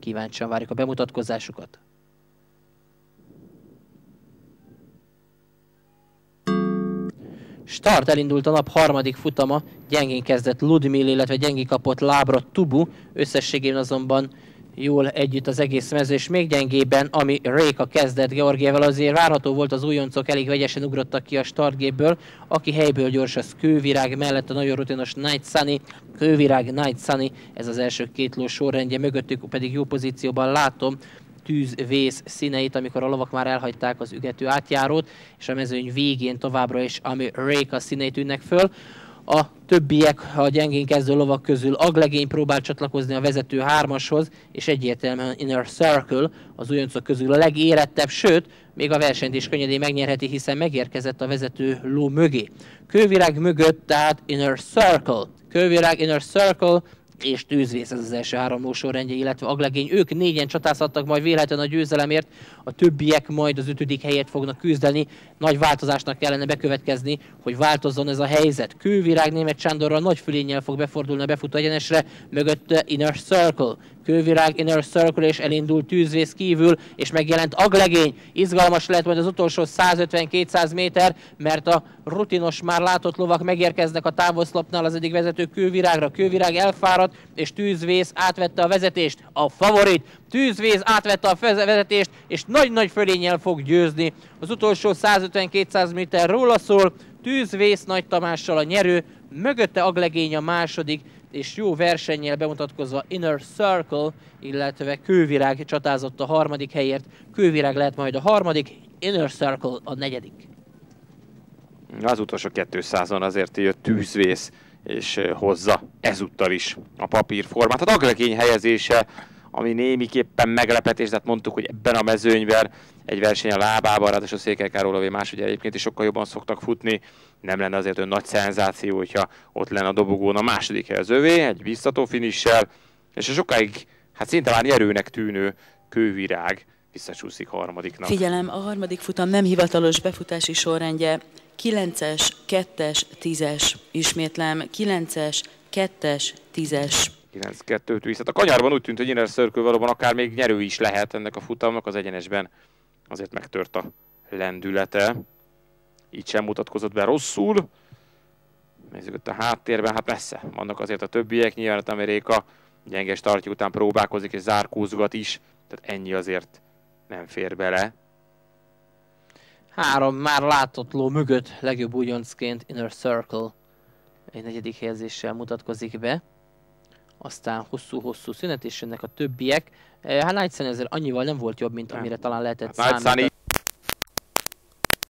Kíváncsian várjuk a bemutatkozásukat. Start elindult a nap harmadik futama, gyengén kezdett Ludmil, illetve gyengén kapott lábra Tubu, összességében azonban jól együtt az egész mező, és még gyengében, ami Réka kezdett Georgievel, azért várható volt az újoncok, elég vegyesen ugrottak ki a startgépből, aki helyből gyors az Kővirág mellett a nagyon rutinos Night Sunny, Kővirág Night Sunny, ez az első két ló sorrendje, mögöttük pedig jó pozícióban látom tűzvész színeit, amikor a lovak már elhagyták az ügető átjárót, és a mezőny végén továbbra is, ami Réka színeit tűnnek föl. A többiek a gyengén kezdő lovak közül Aglegény próbál csatlakozni a vezető hármashoz, és egyértelműen Inner Circle az újoncok közül a legérettebb, sőt, még a versenyt is könnyedén megnyerheti, hiszen megérkezett a vezető ló mögé. Kővirág mögött, tehát Inner Circle. Kővirág, Inner Circle, és tűzvész ez az első három sorrendje, illetve Aglegény. Ők négyen csatázhattak majd véletlenül a győzelemért, a többiek majd az ötödik helyet fognak küzdeni. Nagy változásnak kellene bekövetkezni, hogy változzon ez a helyzet. Kővirág német Sándorral nagy fölénnyel fog befordulni a befutó egyenesre, mögött Inner Circle. Kővirág Inner Circle és elindult tűzvész kívül, és megjelent Aglegény. Izgalmas lehet majd az utolsó 150-200 méter, mert a rutinos már látott lovak megérkeznek a távoszlopnál az egyik vezető Kővirágra. Kővirág elfáradt, és tűzvész átvette a vezetést. A favorit tűzvész átvette a vezetést, és nagy-nagy fölénnyel fog győzni. Az utolsó 150-200 méter róla szól, tűzvész Nagy Tamással a nyerő, mögötte Aglegény a második, és jó versennyel bemutatkozva Inner Circle, illetve Kővirág csatázott a harmadik helyért. Kővirág lehet majd a harmadik, Inner Circle a negyedik. Az utolsó 200-on azért jött tűzvész, és hozza ezúttal is a papírformát. A Aglegény helyezése, ami némiképpen meglepetés, tehát mondtuk, hogy ebben a mezőnyben egy verseny a lábában, ráadásul Székely Károlové máshogy egyébként is sokkal jobban szoktak futni, nem lenne azért olyan nagy szenzáció, hogyha ott lenne a dobogón a második helyezővé, egy biztató finissel, és a sokáig, hát szinte már nyerőnek tűnő kővirág visszacsúszik harmadiknak. Figyelem, a harmadik futam nem hivatalos befutási sorrendje, 9-es, 2-es, 10-es, ismétlem, 9-es, 2-es, 10-es. 9-2-t visz. Hát a kanyarban úgy tűnt, hogy Inner Circle valóban akár még nyerő is lehet ennek a futamnak, az egyenesben azért megtört a lendülete. Így sem mutatkozott be rosszul. Nézzük ott a háttérben, hát messze vannak azért a többiek, nyilván a Amerika gyenge startja után próbálkozik és zárkózgat is, tehát ennyi azért nem fér bele. Három már látott ló mögött legjobb újoncként Inner Circle egy negyedik helyezéssel mutatkozik be. Aztán hosszú-hosszú szünet, és jönnek a többiek. Hát Night Sunny azért annyival nem volt jobb, mint amire talán lehetett hát számítani.